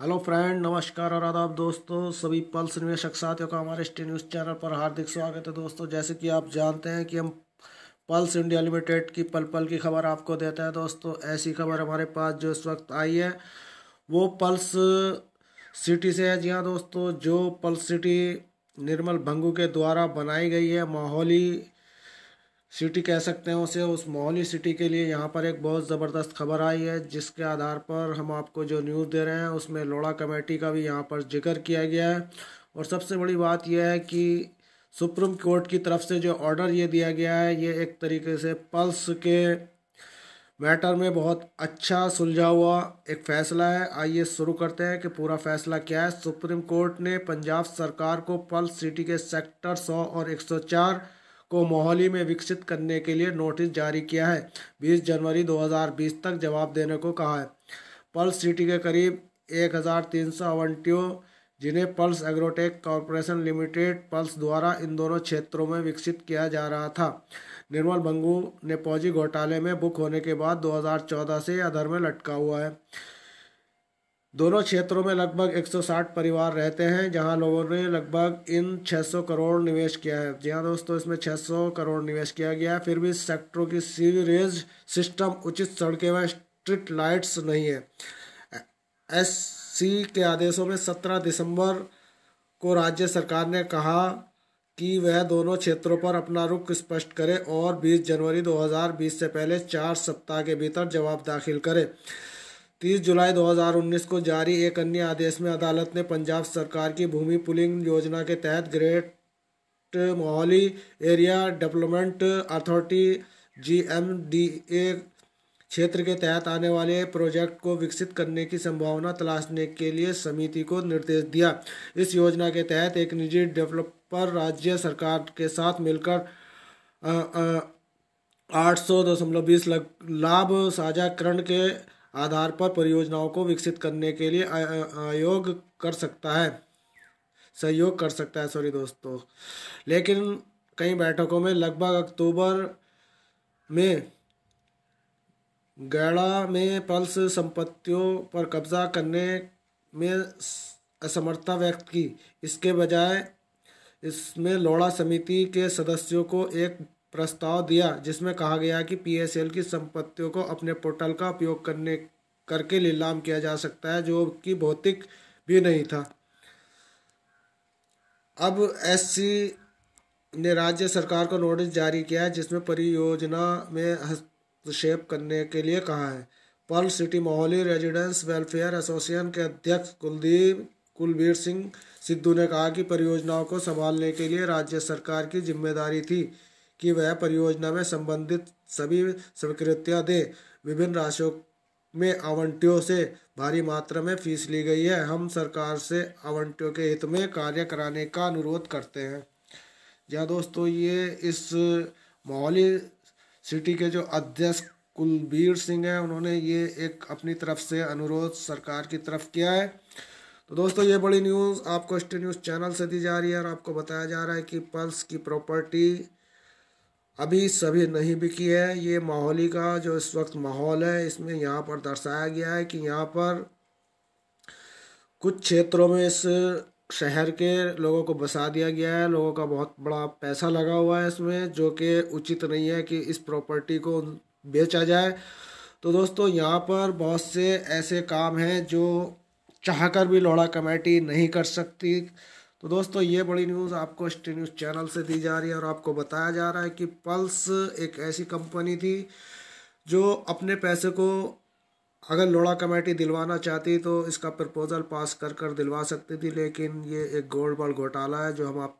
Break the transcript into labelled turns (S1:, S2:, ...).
S1: Hello friend, नमस्कार और आदाब दोस्तों। सभी पल्स निवेशक साथियों का हमारे स्टे न्यूज़ चैनल पर हार्दिक स्वागत है दोस्तों। जैसे कि आप जानते हैं कि हम पल्स इंडिया लिमिटेड की पल पल की खबर आपको देते हैं दोस्तों। ऐसी खबर हमारे पास जो इस वक्त आई है, वो पल्स सिटी से है। जी हाँ दोस्तों, जो पल्स सिटी निर्मल भंगू के द्वारा बनाई गई है, माहौली सिटी कह सकते हैं उसे, उस मोहाली सिटी के लिए यहाँ पर एक बहुत ज़बरदस्त खबर आई है, जिसके आधार पर हम आपको जो न्यूज़ दे रहे हैं, उसमें लोड़ा कमेटी का भी यहाँ पर ज़िक्र किया गया है। और सबसे बड़ी बात यह है कि सुप्रीम कोर्ट की तरफ़ से जो ऑर्डर ये दिया गया है, ये एक तरीके से पल्स के मैटर में बहुत अच्छा सुलझा हुआ एक फ़ैसला है। आइए शुरू करते हैं कि पूरा फैसला क्या है। सुप्रीम कोर्ट ने पंजाब सरकार को पल्स सिटी के सेक्टर 100 और 104 को मोहाली में विकसित करने के लिए नोटिस जारी किया है। 20 जनवरी 2020 तक जवाब देने को कहा है। पल्स सिटी के करीब एक हज़ार तीन सौ जिन्हें Pulse Agrotech Corporation Limited Pulse द्वारा इन दोनों क्षेत्रों में विकसित किया जा रहा था। निर्मल बंगू ने फौजी घोटाले में बुक होने के बाद 2014 से अधर में लटका हुआ है। दोनों क्षेत्रों में लगभग 160 परिवार रहते हैं, जहाँ लोगों ने लगभग इन 600 करोड़ निवेश किया है। जी हाँ दोस्तों, इसमें 600 करोड़ निवेश किया गया है, फिर भी सेक्टरों की सीवरेज सिस्टम उचित सड़कें व स्ट्रीट लाइट्स नहीं है। एस सी के आदेशों में 17 दिसंबर को राज्य सरकार ने कहा कि वह दोनों क्षेत्रों पर अपना रुख स्पष्ट करे और 20 जनवरी 2020 से पहले चार सप्ताह के भीतर जवाब दाखिल करे। तीस जुलाई 2019 को जारी एक अन्य आदेश में अदालत ने पंजाब सरकार की भूमि पुलिंग योजना के तहत great Mohali area development authority GMDA क्षेत्र के तहत आने वाले प्रोजेक्ट को विकसित करने की संभावना तलाशने के लिए समिति को निर्देश दिया। इस योजना के तहत एक निजी डेवलपर राज्य सरकार के साथ मिलकर आठ सौ दशमलव बीस लाभ साझाकरण के आधार पर परियोजनाओं को विकसित करने के लिए आयोग कर सकता है। सहयोग कर सकता है, सॉरी दोस्तों। लेकिन कई बैठकों में लगभग अक्टूबर में गैड़ा में पल्स संपत्तियों पर कब्जा करने में असमर्थता व्यक्त की। इसके बजाय इसमें लोड़ा समिति के सदस्यों को एक प्रस्ताव दिया, जिसमें कहा गया कि पीएसएल की संपत्तियों को अपने पोर्टल का उपयोग करने, करके नीलाम किया जा सकता है, जो कि भौतिक भी नहीं था। अब एससी ने राज्य सरकार को नोटिस जारी किया है, जिसमें परियोजना में हस्तक्षेप करने के लिए कहा है। Pearl City Mohali residence welfare association के अध्यक्ष कुलदीप कुलबीर सिंह सिद्धू ने कहा कि परियोजनाओं को संभालने के लिए राज्य सरकार की ज़िम्मेदारी थी। कि वह परियोजना में संबंधित सभी स्वीकृतियाँ दे। विभिन्न राशियों में आवंटियों से भारी मात्रा में फ़ीस ली गई है। हम सरकार से आवंटियों के हित में कार्य कराने का अनुरोध करते हैं। या दोस्तों, ये इस मोहाली सिटी के जो अध्यक्ष कुलबीर सिंह हैं, उन्होंने ये एक अपनी तरफ़ से अनुरोध सरकार की तरफ़ किया है। तो दोस्तों, ये बड़ी न्यूज़ आपको स्टे न्यूज़ चैनल से दी जा रही है और आपको बताया जा रहा है कि पल्स की प्रॉपर्टी अभी सभी नहीं बिकी है। ये माहौली का जो इस वक्त माहौल है, इसमें यहाँ पर दर्शाया गया है कि यहाँ पर कुछ क्षेत्रों में इस शहर के लोगों को बसा दिया गया है। लोगों का बहुत बड़ा पैसा लगा हुआ है इसमें, जो कि उचित नहीं है कि इस प्रॉपर्टी को बेचा जाए। तो दोस्तों, यहाँ पर बहुत से ऐसे काम हैं जो चाहकर भी लोड़ा कमेटी नहीं कर सकती। तो दोस्तों, ये बड़ी न्यूज़ आपको स्टे न्यूज़ चैनल से दी जा रही है और आपको बताया जा रहा है कि पल्स एक ऐसी कंपनी थी जो अपने पैसे को अगर लोड़ा कमेटी दिलवाना चाहती तो इसका प्रपोज़ल पास कर कर दिलवा सकती थी, लेकिन ये एक गोल्ड बॉल घोटाला है जो हम आप